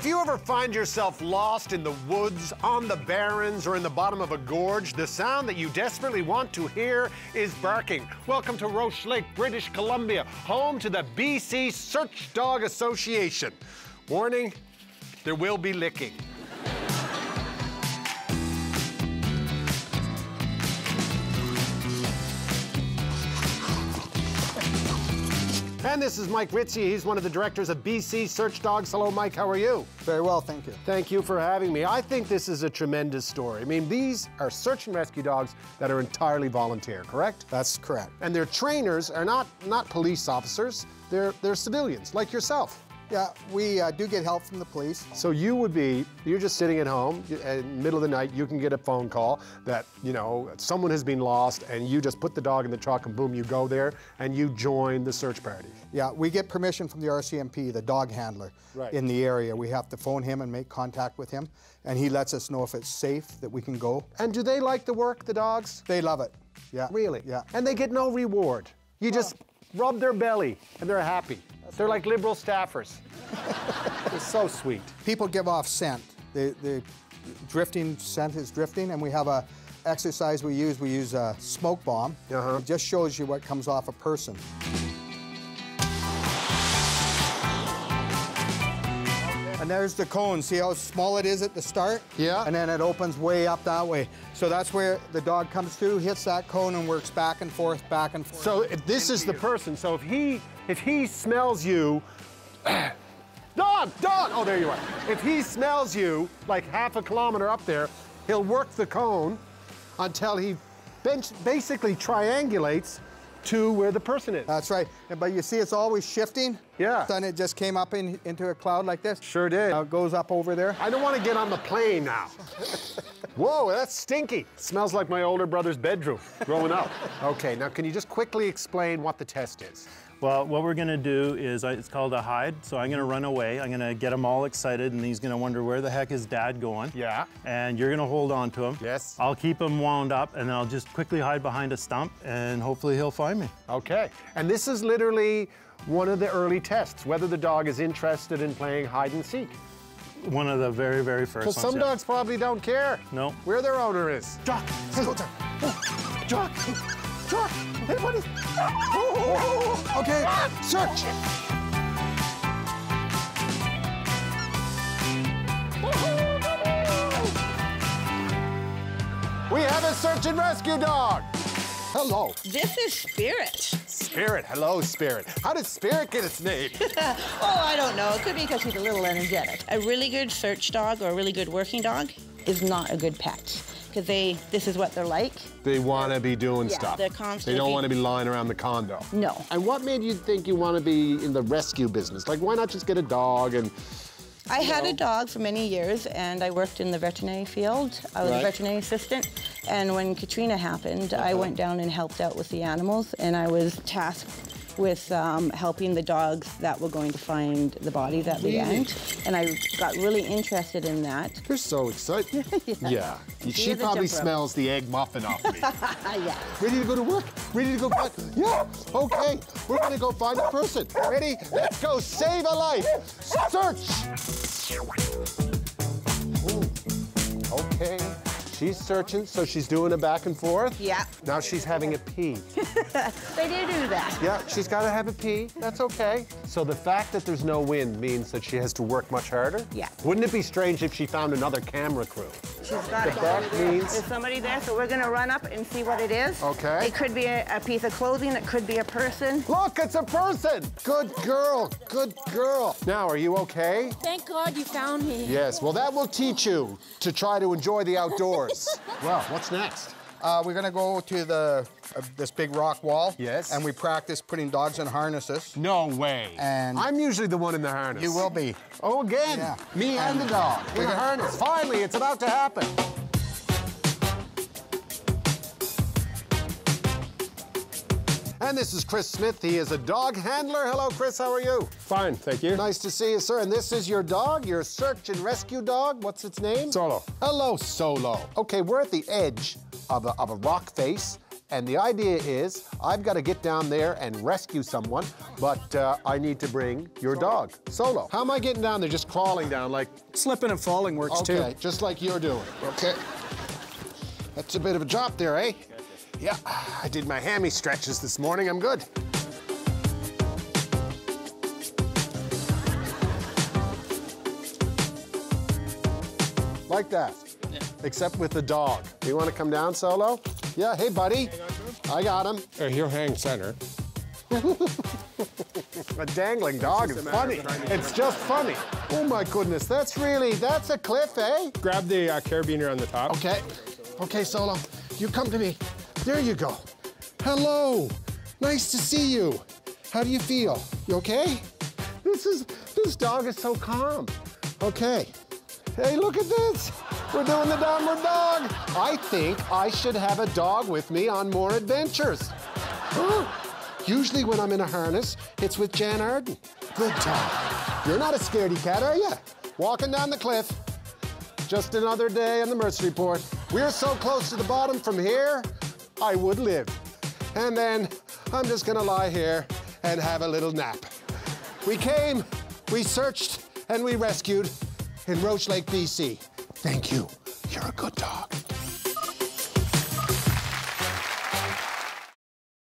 If you ever find yourself lost in the woods, on the barrens, or in the bottom of a gorge, the sound that you desperately want to hear is barking. Welcome to Roche Lake, British Columbia, home to the BC Search Dog Association. Warning, there will be licking. And this is Mike Ritchie. He's one of the directors of BC Search Dogs. Hello, Mike. How are you? Very well, thank you. Thank you for having me. I think this is a tremendous story. I mean, these are search and rescue dogs that are entirely volunteer, correct? That's correct. And their trainers are not, not police officers. They're, they're civilians, like yourself. Yeah, we uh, do get help from the police. So you would be, you're just sitting at home, in the middle of the night, you can get a phone call that, you know, someone has been lost, and you just put the dog in the truck, and boom, you go there, and you join the search party. Yeah, we get permission from the RCMP, the dog handler Right. in the area. We have to phone him and make contact with him, and he lets us know if it's safe that we can go. And do they like the work, the dogs? They love it. Yeah. Really? Yeah. And they get no reward. You just rub their belly, and they're happy. They're like liberal staffers. it's so sweet. People give off scent. The, the drifting scent is drifting, and we have a exercise we use. We use a smoke bomb. Uh-huh. It just shows you what comes off a person. And there's the cone. See how small it is at the start? Yeah. And then it opens way up that way. So that's where the dog comes through, hits that cone, and works back and forth, back and forth. So if this is the person, so if he if he smells you, dog, dog. Oh, there you are. If he smells you like half a kilometer up there, he'll work the cone until he bench, basically triangulates to where the person is. That's right. But you see, it's always shifting. Yeah. Then it just came up in, into a cloud like this. Sure did. Now it goes up over there. I don't want to get on the plane now. Whoa, that's stinky. Smells like my older brother's bedroom growing up. Okay, now can you just quickly explain what the test is? Well, what we're gonna do is, uh, it's called a hide, so I'm gonna run away. I'm gonna get him all excited, and he's gonna wonder where the heck is dad going. Yeah. And you're gonna hold on to him. Yes. I'll keep him wound up, and then I'll just quickly hide behind a stump, and hopefully he'll find me. Okay, and this is literally one of the early tests, whether the dog is interested in playing hide and seek. One of the very, very first Because some yeah. dogs probably don't care No. where their owner is. Jock, hey, go, Jock. Hey, what is... Oh, okay, search. We have a search and rescue dog. Hello, This is Spirit. Spirit. Hello, Spirit. How did Spirit get its name? Oh, I don't know. It could be because he's a little energetic. A really good search dog or a really good working dog is not a good pet because they this is what they're like. They want to be doing Yeah, stuff. they're They don't want to be lying around the condo. No. And what made you think you want to be in the rescue business? Like, why not just get a dog and... I had a dog for many years and I worked in the veterinary field. I was Right. a veterinary assistant. And when Katrina happened, I uh-huh. went down and helped out with the animals and I was tasked with um, helping the dogs that were going to find the bodies at the end. And I got really interested in that. You're so excited. yeah. She is a probably smells the egg muffin off me. yeah. Ready to go to work? Ready to go find... Yeah, okay. We're going to go find a person. Ready? Let's go save a life. Search. She's searching, so she's doing a back and forth. Yeah. Now she's having a pee. They do do that. Yeah, she's got to have a pee. That's okay. So the fact that there's no wind means that she has to work much harder? Yeah. Wouldn't it be strange if she found another camera crew? She's got it. back means- There's somebody there, so we're gonna run up and see what it is. Okay. It could be a, a piece of clothing, it could be a person. Look, it's a person. Good girl. Good girl. Now, are you okay? Thank God you found me. Yes. Well, that will teach you to try to enjoy the outdoors. well, what's next? Uh, we're gonna go to the uh, this big rock wall. Yes. And we practice putting dogs in harnesses. No way. And- I'm usually the one in the harness. You will be. Oh, again. Yeah. Me and the dog in We're the gonna- harness. Finally, it's about to happen. And this is Chris Smith. He is a dog handler. Hello, Chris. How are you? Fine, thank you. Nice to see you, sir. And this is your dog, your search and rescue dog. What's its name? Solo. Hello, Solo. Okay, we're at the edge of a, of a rock face, And the idea is I've got to get down there and rescue someone, but uh, I need to bring your dog, Solo. How am I getting down there? Just crawling down like. Slipping and falling works Okay, too. just like you're doing. Okay. That's a bit of a drop there, eh? Yeah, I did my hammy stretches this morning. I'm good. Like that. Except with the dog. Do you want to come down, Solo? Yeah, hey, buddy. I got him. Uh, he'll hang center. A dangling dog is funny. It's just funny. Oh my goodness, that's really, that's a cliff, eh? Grab the uh, carabiner on the top. Okay. Okay, Solo, you come to me. There you go. Hello. Nice to see you. How do you feel? You okay? This is, this dog is so calm. Okay. Hey, look at this. We're doing the downward dog. I think I should have a dog with me on more adventures. Usually when I'm in a harness, it's with Jann Arden. Good dog. You're not a scaredy cat, are you? Walking down the cliff. Just another day on the Mercer Report. We're so close to the bottom from here, I would live. And then I'm just gonna lie here and have a little nap. We came, we searched, and we rescued in Roche Lake, BC. Thank you. You're a good dog.